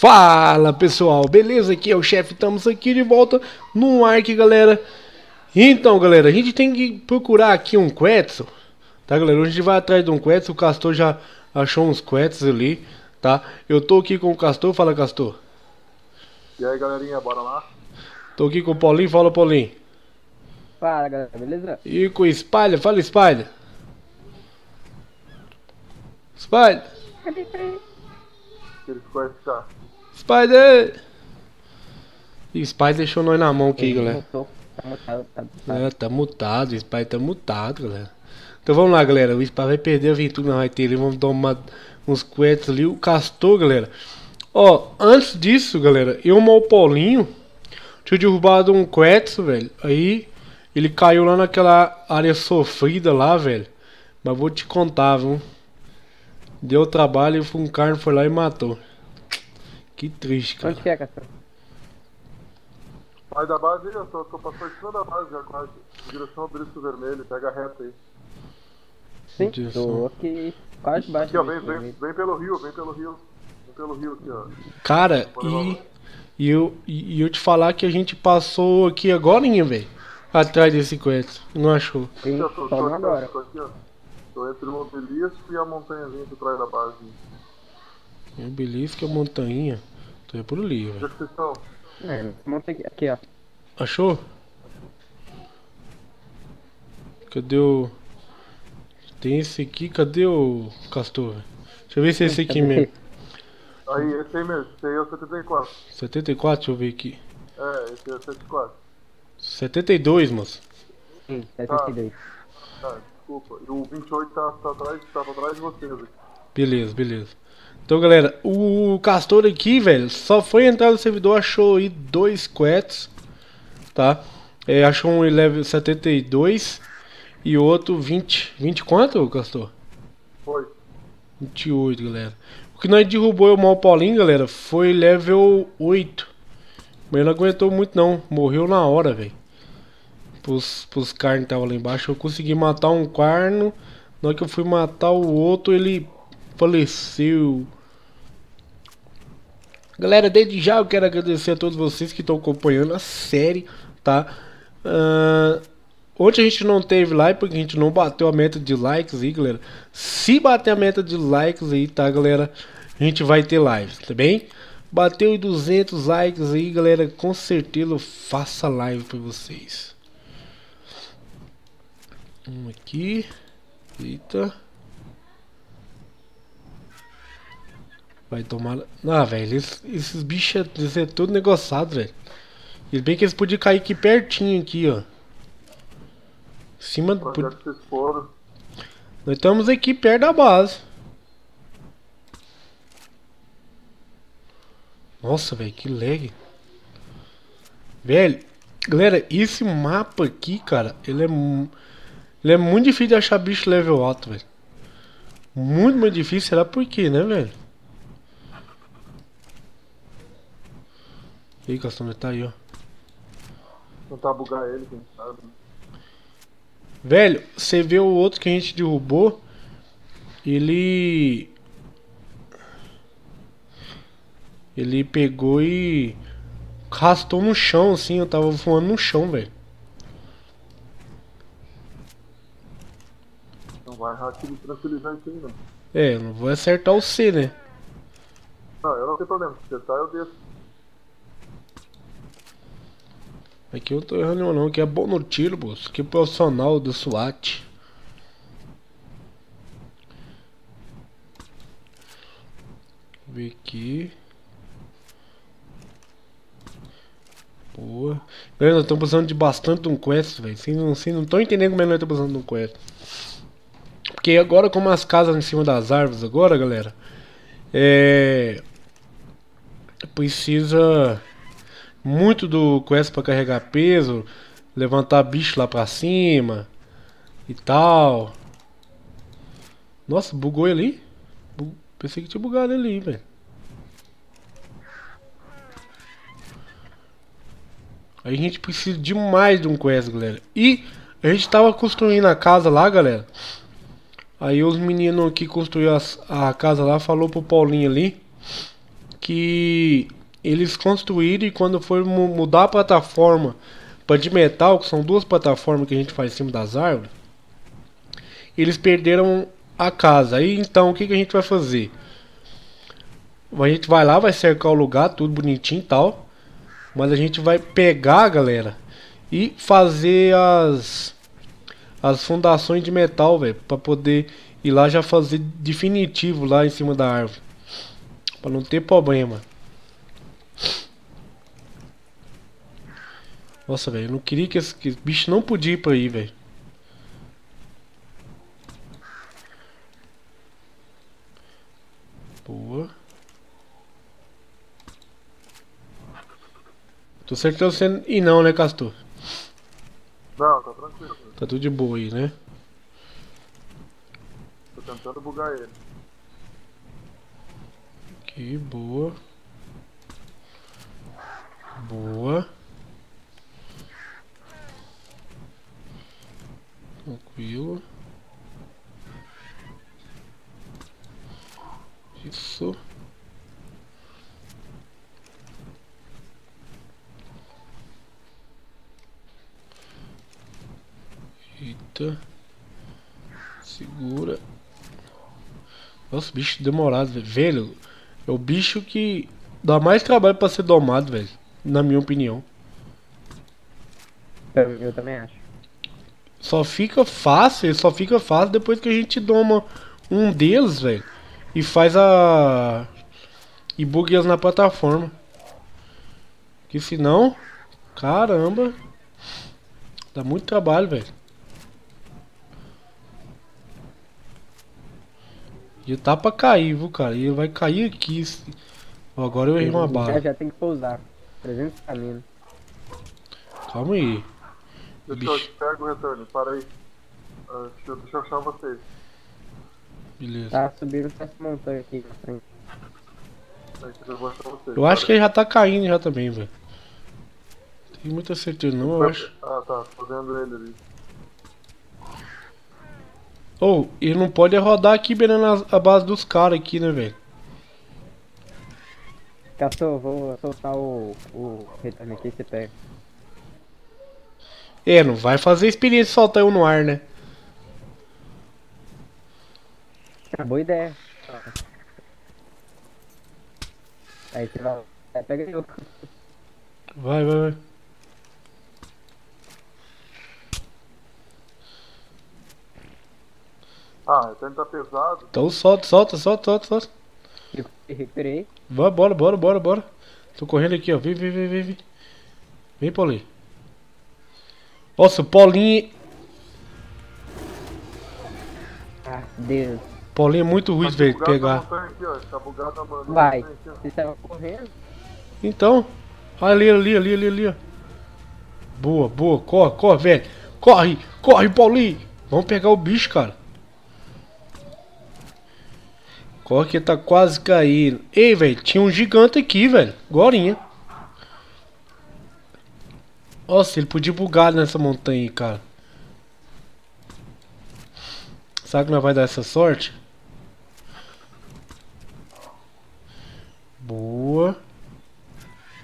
Fala pessoal, beleza? Aqui é o chefe, estamos aqui de volta no Ark, galera. Então, galera, a gente tem que procurar aqui um Quetzal, tá, galera? Hoje a gente vai atrás de um Quetzal, o Castor já achou uns Quetzals ali, tá? Eu tô aqui com o Castor, fala Castor. E aí, galerinha, bora lá? Tô aqui com o Paulinho, fala Paulinho. Fala, galera, beleza? E com o Spider, fala Spider. Spider. Que ele ficou FK. Spider! E Spider deixou nós na mão aqui, galera. Mutou, Tá mutado, tá mutado. É, tá mutado, o Spider tá mutado, galera. Então vamos lá, galera. O Spider vai perder a aventura, não vai ter ali. Vamos tomar uns coetes ali. O Castor, galera. Ó, antes disso, galera, eu mal Paulinho tinha derrubado um coetes, velho. Aí ele caiu lá naquela área sofrida lá, velho. Mas vou te contar, viu? Deu trabalho e um carne foi lá e matou. Que triste, cara. Onde que é, Castor? Sai da base aí, eu tô, tô passando em cima da base já quase. Em direção ao brisco vermelho, pega a reta aí. Sim, tô aqui quase debaixo Aqui, ó, vem, vem, vem pelo rio, vem pelo rio. Vem pelo rio aqui, ó. Cara, e, e eu, e e eu te falar que a gente passou aqui agora, velho. Atrás desse coetes. Não achou. Sim, Eu tô, tô aqui, agora. ó, tô aqui, ó. Tô entre o obelisco e a montanhazinha por trás da base. É beleza que é montanha. Tô é por ali, é velho. que vocês estão? É, monta aqui, aqui, ó. Achou? Cadê o. Tem esse aqui, cadê o Castor? Deixa eu ver se é esse aqui mesmo. Aí, esse aí mesmo, esse aí é o 74. 74, deixa eu ver aqui. É, esse é o 74. 72, moço. Sim, 72. Tá, desculpa. E o 28 tá, tá, atrás, tá pra trás de vocês aqui. Beleza, beleza. Então, galera, o Castor aqui, velho, só foi entrar no servidor, achou aí dois quets, tá? É, achou um level 72 e outro 20. 20 quanto, Castor? Foi. 28, galera. O que nós derrubou o mal Paulinho, galera, foi level 8. Mas não aguentou muito não, morreu na hora, velho. Pros, pros carnes que estavam lá embaixo, eu consegui matar um carno. Na hora que eu fui matar o outro, ele faleceu. Galera, desde já eu quero agradecer a todos vocês que estão acompanhando a série, tá? Ah, Ontem a gente não teve like porque a gente não bateu a meta de likes aí, galera. Se bater a meta de likes aí, tá, galera? A gente vai ter lives, tá bem? Bateu 200 likes aí, galera. Com certeza eu faço live pra vocês. Um aqui. Eita. Vai tomar. Ah, velho, esses, esses bichos é, isso é tudo negociado, velho. E bem que eles podiam cair aqui pertinho aqui, ó. Em cima do. É? Nós estamos aqui perto da base. Nossa, velho, que lag. Velho, galera, esse mapa aqui, cara, ele é, ele é muito difícil de achar bicho level alto, velho. Muito mais difícil, será por quê, né, velho? E aí, Castanho, tá aí, ó. Tentar bugar ele, quem sabe. Velho, você vê o outro que a gente derrubou, ele. Ele pegou e. Arrastou no chão, assim, eu tava voando no chão, velho. Não vai rápido tranquilizar isso aí, não. É, eu não vou acertar o C, né? Não, eu não tenho problema. Se acertar, eu desço. Aqui eu não tô errando nenhum, não, que é bom no tiro, moço. Que profissional do SWAT. Ver aqui. Boa. Galera, nós estamos precisando de bastante um quest, velho. Vocês não, vocês não estão entendendo como é que nós estamos precisando de um quest. Porque agora, como as casas em cima das árvores, agora, galera, é. Precisa muito do quest para carregar peso, levantar bicho lá pra cima e tal. Nossa, bugou ele ali? Pensei que tinha bugado ele ali, velho. A gente precisa demais de um quest, galera. E a gente tava construindo a casa lá, galera. Aí os meninos que construíram as- a casa lá falou pro Paulinho ali que eles construíram e quando mu- mudar a plataforma para de metal, que são duas plataformas que a gente faz em cima das árvores, eles perderam a casa. Aí então o que, que a gente vai fazer? A gente vai lá, vai cercar o lugar, tudo bonitinho e tal. Mas a gente vai pegar, galera, e fazer as as fundações de metal, velho, para poder ir lá já fazer definitivo lá em cima da árvore. Pra não ter problema. Nossa, velho, eu não queria que esse, que esse bicho não podia ir pra aí, velho. Boa. Tô acertando você e não, né, Castor? Não, tá tranquilo. Tá tudo de boa aí, né? Tô tentando bugar ele. Que boa. Boa. Tranquilo. Isso. Eita. Segura. Nossa, bicho demorado, velho. velho. É o bicho que dá mais trabalho pra ser domado, velho. Na minha opinião. Eu, eu também acho. Só fica fácil, só fica fácil depois que a gente doma um deles, velho. E faz a. E buga eles na plataforma. Que senão. Caramba. Dá muito trabalho, velho. E tá pra cair, viu, cara? E ele vai cair aqui. Ó, Agora eu errei uma Já, bala. já tem que pousar. 300 caminhos. Calma aí. Deixa eu o retorno, para aí. Ah, deixa, eu, deixa eu achar vocês. Beleza. Tá subindo essa montanha aqui na frente. Aí eu vou achar vocês. Eu acho que ele já tá caindo já também, velho. Tenho muita certeza não, eu acho. Ah, tá, tô vendo ele ali. Ou, ele não pode rodar aqui beirando a, a base dos caras aqui, né, velho? Castor, vou soltar o, o retorno aqui e você pega. É, não vai fazer experiência soltar eu no ar, né? Ah, boa ideia. Aí você vai. É, pega eu. Vai, vai, vai. Ah, o retorno tá pesado. Então solta, solta, solta, solta, solta. Recuperei. Vai, bora, bora, bora, bora. Tô correndo aqui, ó. Vem, vem, vem, vem, vem. Vem, Paulinho. Nossa, o Paulinho. Ah, Deus. Paulinho é muito ruim, Tá velho, pegar. Aqui, ó. Tá bugado Vai. Você estava correndo? Então. Ali, ali, ali, ali, ali, ó. Boa, boa. Corre, corre, velho. Corre, corre, Paulinho. Vamos pegar o bicho, cara. Corre que tá quase caindo. Ei, velho, tinha um gigante aqui, velho. Gorinha. Nossa, ele podia bugar nessa montanha aí, cara. Será que nós vai dar essa sorte? Boa.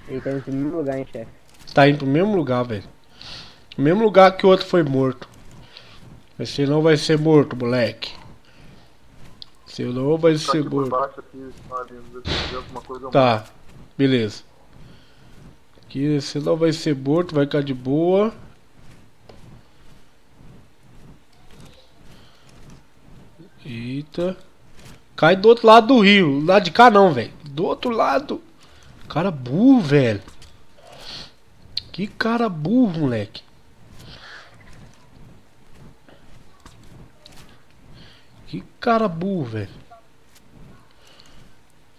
Ele tá no mesmo lugar, hein, chefe. Tá indo pro mesmo lugar, velho. O mesmo lugar que o outro foi morto. Mas você não vai ser morto, moleque. Você não vai ser morto. baixo aqui, Tá, beleza. Aqui você não vai ser morto, vai ficar de boa. Eita. Cai do outro lado do rio. Lá de cá não, velho. Do outro lado. Cara burro, velho. Que cara burro, moleque. Que cara burro, velho.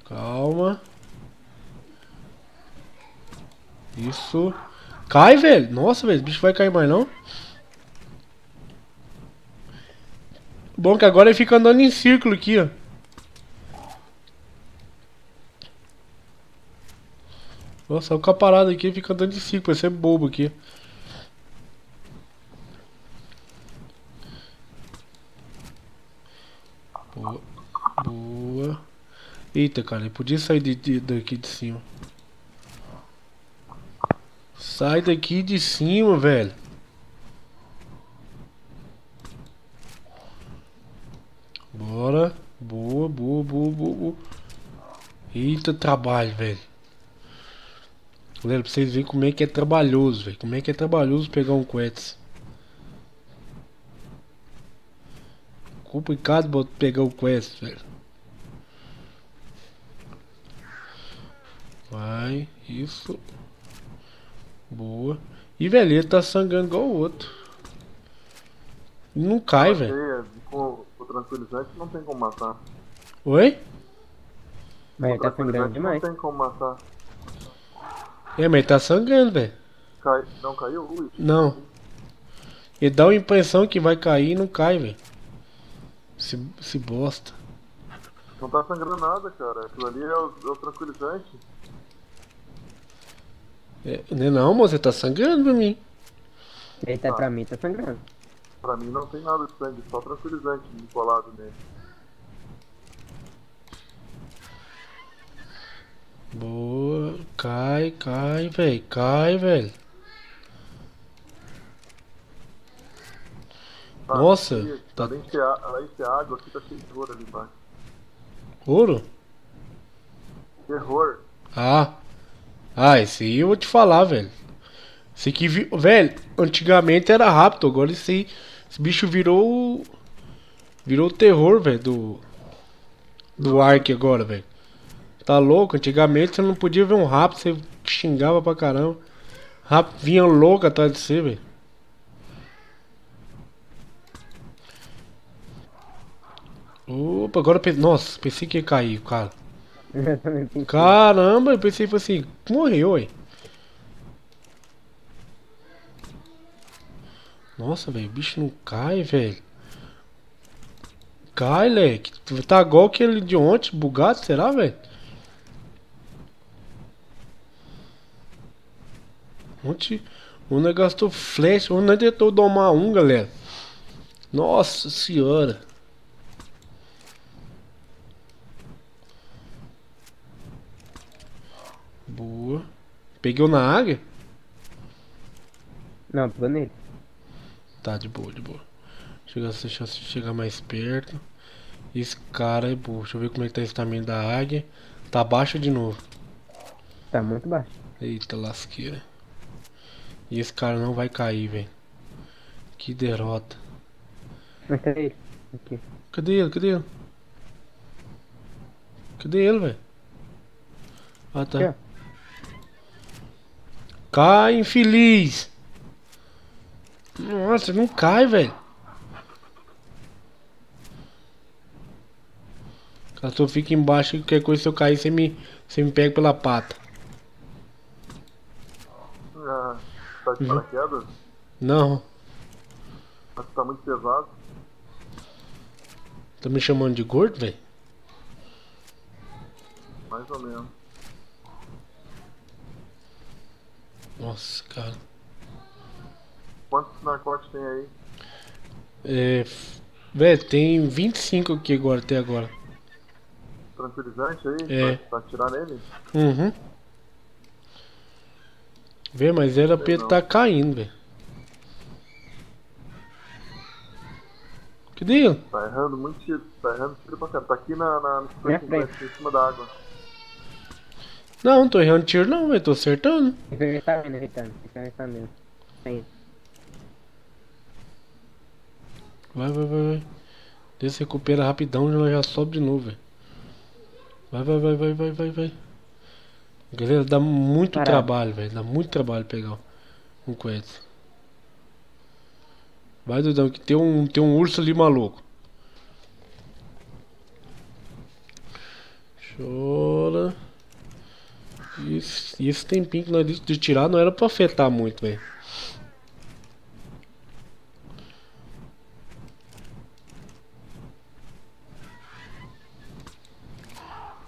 Calma. Isso. Cai, velho. Nossa, velho. O bicho vai cair mais não. Bom que agora ele fica andando em círculo aqui, ó. Nossa, o parado aqui fica andando em círculo. Vai ser bobo aqui. Boa. Boa. Eita, cara, ele podia sair de, de- daqui de cima. Sai daqui de cima, velho. Bora. Boa, boa, boa, boa, boa. Eita, trabalho, velho. Galera, pra vocês verem como é que é trabalhoso, velho. Como é que é trabalhoso pegar um Quetz. Complicado pegar o Quest, velho. Vai, isso. Boa. E velho, ele tá sangrando igual o outro. Não cai, velho. Com o tranquilizante não tem como matar. Oi? Mas ele O tá sangrando demais. Não tem como matar. É, mas ele tá sangrando, velho. Cai... Não caiu? Ui. Não. Ele dá a impressão que vai cair e não cai, velho. Se, se bosta. Não tá sangrando nada, cara. Aquilo ali é o, é o tranquilizante. É, não, não, moço, você tá sangrando pra mim. Ele tá pra mim, tá sangrando. Pra mim não tem nada de sangue, só tranquilizante colado nele. Boa. Cai, cai, velho. Cai, velho. Ah, Nossa, aqui, tá- Além de além água, aqui tá cheio de terror ali embaixo. Ouro? Terror. Ah. Ah, esse aí eu vou te falar, velho. Esse aqui, velho, antigamente era rápido, agora esse, aí- esse bicho virou. Virou terror, velho, do. Do Ark agora, velho. Tá louco? Antigamente você não podia ver um rápido, você xingava pra caramba. Rápido vinha louco atrás de você, velho. Opa, agora. Nossa, pensei que ia cair, cara. Caramba, eu pensei foi assim, morreu, ué. Nossa, velho, o bicho não cai, velho. Cai, leque. Tá igual aquele de ontem, bugado, será, velho? Ontem o negócio gastou flash, o negócio tentou domar um, galera. Nossa senhora. Boa. Peguei na águia? Não, pulou nele. Tá, de boa, de boa. Chega, deixa eu chegar mais perto. Esse cara é burro. Deixa eu ver como é que tá o estamina da águia. Tá baixo de novo. Tá muito baixo. Eita lasqueira. E esse cara não vai cair, velho. Que derrota. Mas cadê ele? Aqui. Cadê ele? Cadê ele? Cadê ele, velho? Ah, Aqui, tá. ó. Cai, infeliz! Nossa, não cai, velho. Castor fica embaixo e qualquer coisa se eu cair, você me, você me pega pela pata. Ah, tá de Uhum. paraquedas? Não, Mas tá muito pesado. tá me chamando de gordo, velho? Mais ou menos. Nossa, cara. Quantos narcóticos tem aí? É. Velho, tem 25 aqui agora, até agora. Tranquilizante aí? É. Pra, pra atirar nele? Uhum. Vê, mas era pra ele tá caindo, velho. Cadê ele? Tá errando muito tiro. Tá errando tiro pra caramba. Tá aqui na, na, no Minha 50, em cima da água. Não, não tô errando tiro não, velho. Tô acertando. Ele tá vendo, ele tá vendo. Ele tá vendo. Vai, vai, vai, vai. Desce, recupera rapidão, já já sobe de novo, velho. Vai, vai, vai, vai, vai, vai, vai. Galera, dá muito Parado. trabalho, velho. Dá muito trabalho pegar um cohete. Vai, Dudão, que tem um, tem um urso ali maluco. Chora. E esse tempinho que nós de tirar não era pra afetar muito, velho.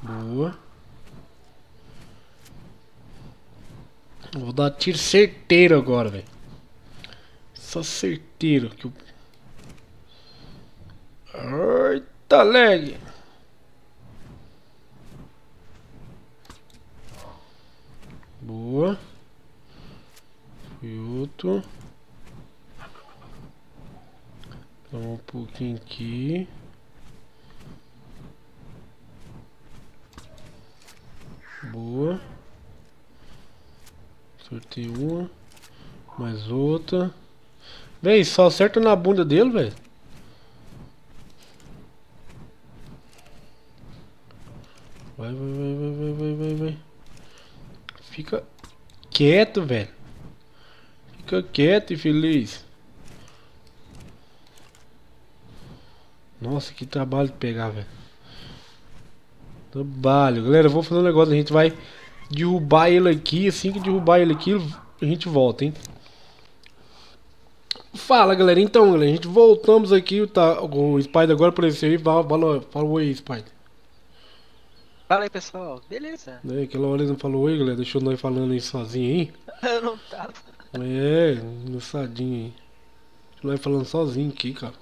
Boa. Vou dar tiro certeiro agora, velho. Só certeiro que o. Eita lag! Boa. E outro. Então, um pouquinho aqui. Boa. Sortei uma. Mais outra. Véi, só acerta na bunda dele, velho. Vai, vai, vai, vai, vai, vai, vai. Fica quieto, velho. Fica quieto e feliz. Nossa, que trabalho de pegar, velho. Trabalho. Galera, eu vou fazer um negócio. A gente vai derrubar ele aqui. Assim que derrubar ele aqui, a gente volta, hein? Fala, galera. Então, galera, a gente voltamos aqui. Tá, o Spider agora apareceu aí. Fala, fala, fala oi, Spider. Fala aí, pessoal. Beleza? É, aquela hora ele não falou oi, galera. Deixou nós falando aí sozinho aí. Eu não tava. É, engraçadinho aí. Deixou nós falando sozinho aqui, cara.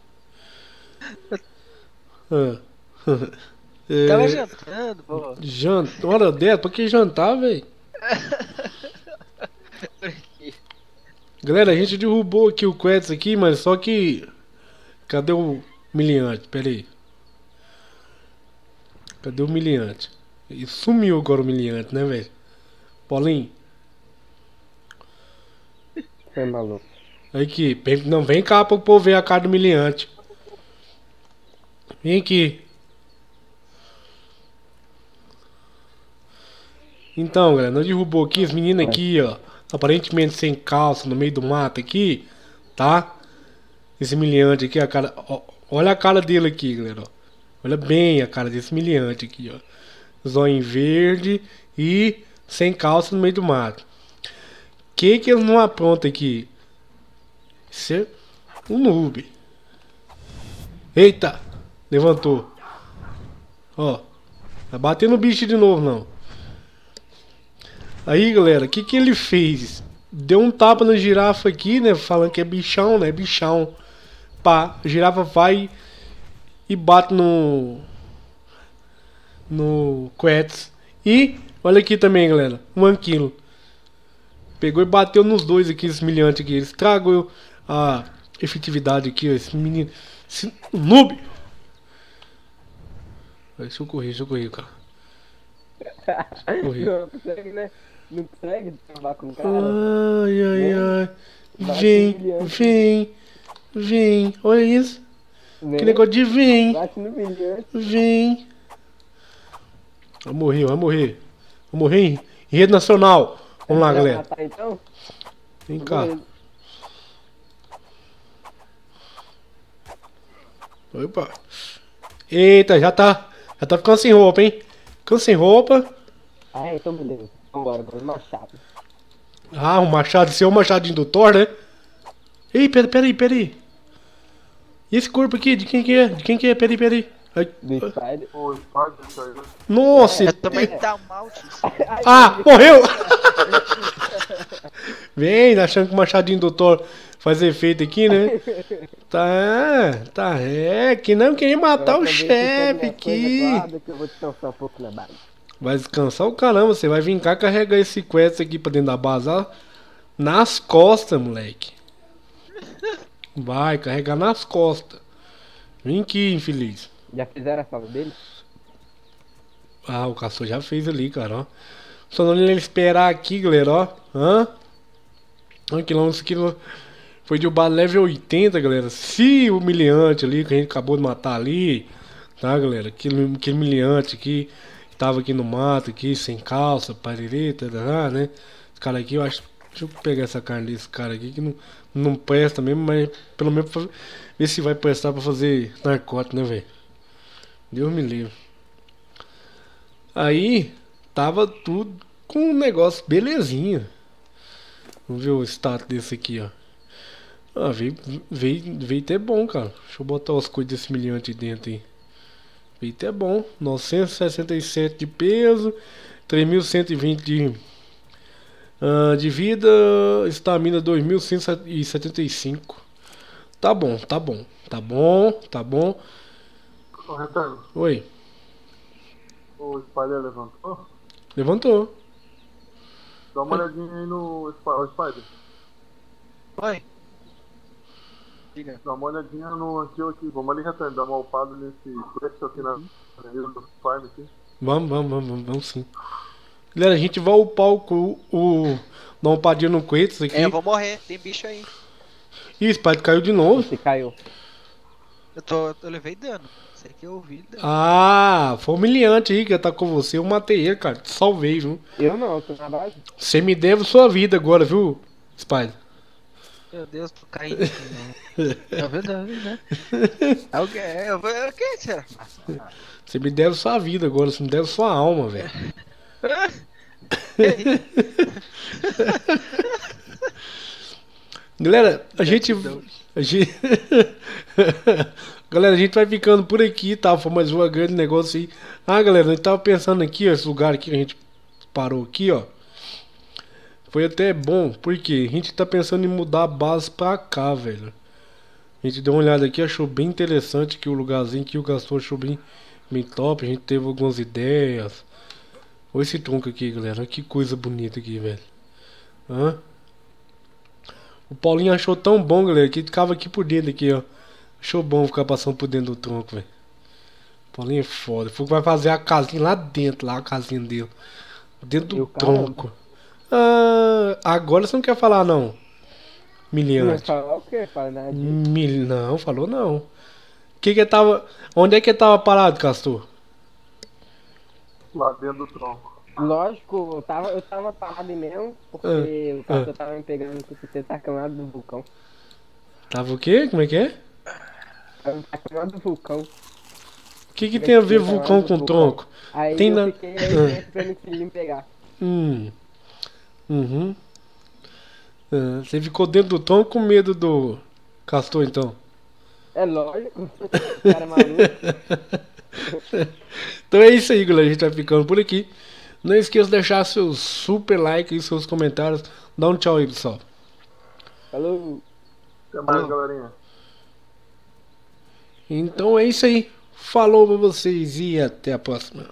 Ah. É, Tava jantando, pô. Janta. Hora dessa, pra que jantar, velho? Galera, a gente derrubou aqui o Quetz aqui, mas só que. Cadê o miliante? Pera aí. Cadê o miliante? E sumiu agora o miliante, né, velho? Paulinho, Foi maluco. aqui. Não, vem cá pro povo ver a cara do miliante. Vem aqui. Então, galera, nós derrubou aqui os meninos aqui, ó. Aparentemente sem calça, no meio do mato aqui, tá? Esse miliante aqui, a cara. ó, olha a cara dele aqui, galera. ó. Olha bem a cara desse miliante aqui, ó. Zóio verde e sem calça no meio do mato. Que que não aprontam aqui? Isso é um noob. Eita! Levantou. Ó. Vai bater no bicho de novo, não. Aí, galera, o que que ele fez? Deu um tapa na girafa aqui, né? Falando que é bichão, né? Bichão. Pá, a girafa vai e bate no. No Quetz. E, olha aqui também, galera. Um anquilo. Pegou e bateu nos dois aqui, esse milhante aqui. Ele estragou a efetividade aqui, ó. Esse menino. Esse noob! Deixa eu correr, deixa eu correr, cara. Não consegue, né? Não consegue acabar com o cara. Ai, ai, ai. Bate Vem, vem, vem. Olha isso. né? Que negócio de vem, Bate no milhante. vem. Vai morrer, vai morrer. Vai morrer em rede nacional. Vamos lá, galera. matar, então? Vem cá. Opa. Eita, já tá. Já tá ficando sem roupa, hein? Ficando sem roupa. Ah, então beleza. Agora machado. Ah, um machado, seu machadinho do Thor, né? Ei, pera, pera aí, pera aí. E esse corpo aqui, de quem que é? De quem que é? Pera aí, pera aí. Ai, Do Spider. O Spider isso aí, né? Nossa, Eu também tá altíssimo. Ah, morreu! Vem, tá achando que o machadinho do Thor faz efeito aqui, né? Tá, tá, é, que não queria matar o chefe aqui. Que. Vai descansar o caramba, você vai vir cá carregar esse quest aqui pra dentro da base, nas costas, moleque. Vai, carregar nas costas. Vem aqui, infeliz. Já fizeram a sala dele? Ah, o caçador já fez ali, cara, ó. Só não ele esperar aqui, galera, ó. Hã? Um quilômetro aqui no- foi derrubado level 80, galera. Se humilhante ali, que a gente acabou de matar ali, tá, galera? Aquele, aquele humilhante aqui, que tava aqui no mato, aqui, sem calça, parireta, tá, né? Cara aqui, eu acho. Deixa eu pegar essa carne desse cara aqui, que não, não presta mesmo, mas pelo menos pra ver se vai prestar pra fazer narcótico, né, velho? Deus me livre. Aí tava tudo com um negócio belezinha. Vamos ver o status desse aqui, ó. Ah, veio, veio, veio até bom, cara. Deixa eu botar as coisas desse milhante dentro aí. Veio até bom. 967 de peso. 3120 de, ah, de vida. Estamina 2175. Tá bom, tá bom. Tá bom, tá bom. Ô, Oi, o Spider levantou? levantou. Dá uma olhadinha aí no Spider. Oi. Diga. Dá uma olhadinha no antigo aqui. Vamos ali retando, dar uma upada nesse preço aqui na avenida do Farm aqui. Vamos, vamos, vamos, vamos, vamos sim. Galera, a gente vai upar o. o, o dar uma upadinha no Kratos aqui. É, eu vou morrer. Tem bicho aí. Ih, Spider caiu de novo. Você caiu. Eu tô. Eu levei dano. Sei que eu ouvi dano. Ah, foi humilhante aí que tá com você. Eu matei ele, cara. Te salvei, viu? Eu não, eu tô na base. Você me deve sua vida agora, viu, Spider? Meu Deus, tô caindo aqui, não. É verdade, né? É o que? É o é o que, será? Você me deve sua vida agora, você me deve sua alma, velho. Galera, a gente. A gente... galera, a gente vai ficando por aqui, tá? Foi mais uma grande negócio aí. Ah, galera, a gente tava pensando aqui, ó, esse lugar aqui que a gente parou aqui, ó. Foi até bom, porque a gente tá pensando em mudar a base pra cá, velho. A gente deu uma olhada aqui, achou bem interessante que o lugarzinho que o Gastor achou bem, bem top. A gente teve algumas ideias. Olha esse tronco aqui, galera. Que coisa bonita aqui, velho. Hã? O Paulinho achou tão bom, galera, que ficava aqui por dentro aqui, ó. Achou bom ficar passando por dentro do tronco, velho. Paulinho é foda. Foi vai fazer a casinha lá dentro, lá a casinha dele. Dentro do o caramba? Ah, agora você não quer falar, não. Mas Miliante. falar o quê? Fala nada disso. Mil... Não, falou não. Que que tava... Onde é que ele tava parado, Castor? Lá dentro do tronco. Lógico, eu tava, eu tava parado mesmo, porque Ah, o pastor tava me pegando com você tacando lá do vulcão. Tava o quê? Como é que é? Tava me tacando lá do vulcão. O que que tem a ver vulcão com vulcão. tronco? Aí Tem eu na- fiquei Ah. aí dentro pra me pegar. Hum. Uhum. Ah, você ficou dentro do tronco com medo do Castor, então? É lógico, cara maluco. Então é isso aí, galera. A gente vai ficando por aqui. Não esqueça de deixar seus super like e seus comentários. Dá um tchau aí, pessoal. Falou. Até mais, Falou. galerinha. Então é isso aí. Falou pra vocês e até a próxima.